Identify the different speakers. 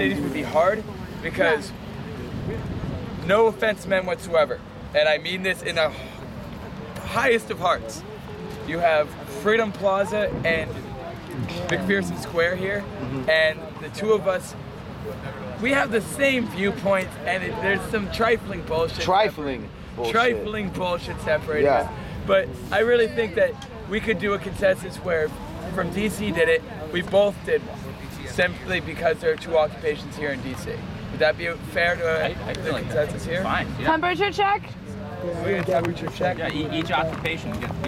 Speaker 1: cities would be hard because no offense meant whatsoever, and I mean this in the highest of hearts. You have Freedom Plaza and McPherson Square here, mm-hmm. and the two of us, we have the same viewpoints, and it, there's some trifling bullshit.
Speaker 2: Trifling bullshit.
Speaker 1: Trifling bullshit separating
Speaker 2: Yeah.
Speaker 1: us. But I really think that we could do a consensus where, from DC did it, we both did one, simply because there are two occupations here in DC. Would that be fair to a,
Speaker 3: I, I
Speaker 1: the
Speaker 3: feel like
Speaker 1: consensus
Speaker 3: that's
Speaker 1: here?
Speaker 3: fine. Yeah,
Speaker 4: Temperature check?
Speaker 1: We're gonna temperature check.
Speaker 3: yeah e- each occupation gets, gets